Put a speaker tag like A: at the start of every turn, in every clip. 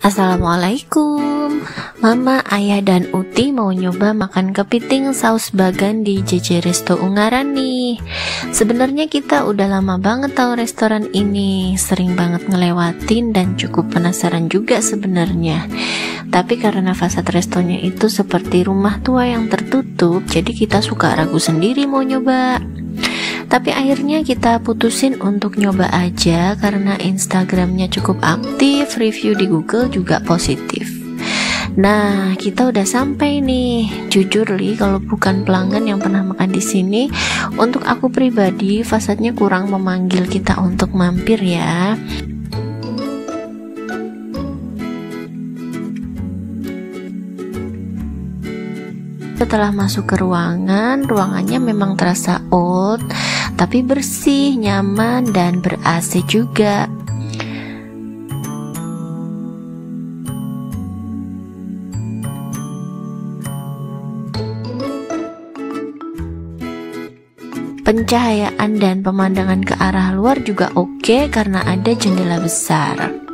A: Assalamualaikum. Mama, Ayah, dan Uti mau nyoba makan kepiting saus bagan di JJ Resto Ungaran nih. Sebenarnya kita udah lama banget tahu restoran ini. Sering banget ngelewatin dan cukup penasaran juga sebenarnya. Tapi karena fasad restonya itu seperti rumah tua yang tertutup Jadi kita suka ragu sendiri mau nyoba tapi akhirnya kita putusin untuk nyoba aja karena Instagramnya cukup aktif, review di Google juga positif. Nah, kita udah sampai nih. Jujur li, kalau bukan pelanggan yang pernah makan di sini, untuk aku pribadi fasadnya kurang memanggil kita untuk mampir ya. Setelah masuk ke ruangan, ruangannya memang terasa old, tapi bersih, nyaman, dan ber AC juga. Pencahayaan dan pemandangan ke arah luar juga oke karena ada jendela besar.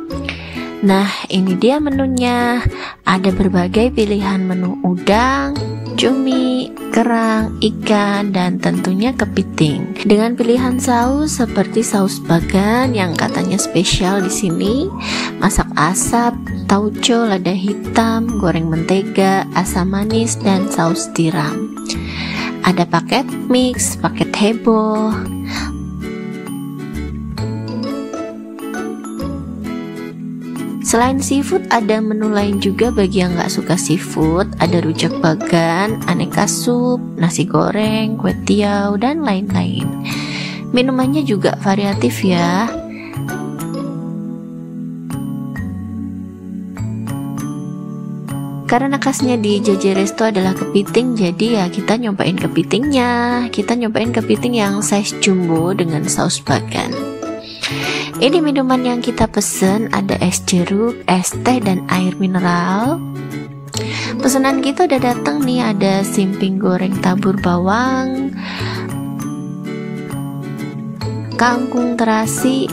A: Nah, ini dia menunya. Ada berbagai pilihan menu udang, cumi, kerang, ikan, dan tentunya kepiting. Dengan pilihan saus seperti saus bagan yang katanya spesial di sini, masak asap, tauco, lada hitam, goreng mentega, asam manis, dan saus tiram. Ada paket mix, paket heboh, Selain seafood, ada menu lain juga bagi yang nggak suka seafood. Ada rujak bagan, aneka sup, nasi goreng, kue tiaw, dan lain-lain. Minumannya juga variatif ya. Karena khasnya di JJ Resto adalah kepiting, jadi ya kita nyobain kepitingnya. Kita nyobain kepiting yang size jumbo dengan saus bagan. Ini minuman yang kita pesen ada es jeruk, es teh dan air mineral. Pesanan kita udah datang nih ada simping goreng tabur bawang, kangkung terasi,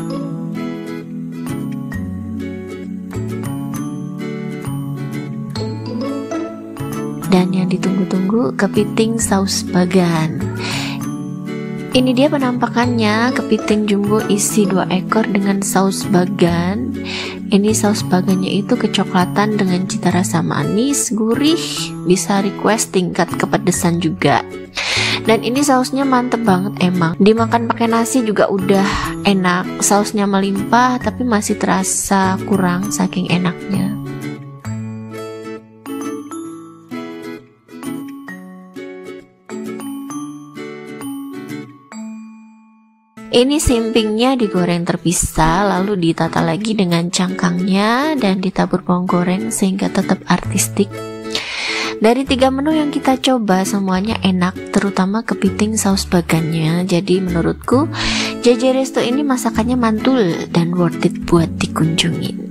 A: dan yang ditunggu-tunggu kepiting saus bagan. Ini dia penampakannya, kepiting jumbo isi dua ekor dengan saus bagan. Ini saus bagannya itu kecoklatan dengan cita rasa manis, gurih, bisa request tingkat kepedesan juga. Dan ini sausnya mantep banget emang. Dimakan pakai nasi juga udah enak. Sausnya melimpah tapi masih terasa kurang saking enaknya. Ini simpingnya digoreng terpisah lalu ditata lagi dengan cangkangnya dan ditabur bawang goreng sehingga tetap artistik. Dari tiga menu yang kita coba semuanya enak, terutama kepiting saus bagannya. Jadi menurutku JJ Resto ini masakannya mantul dan worth it buat dikunjungin.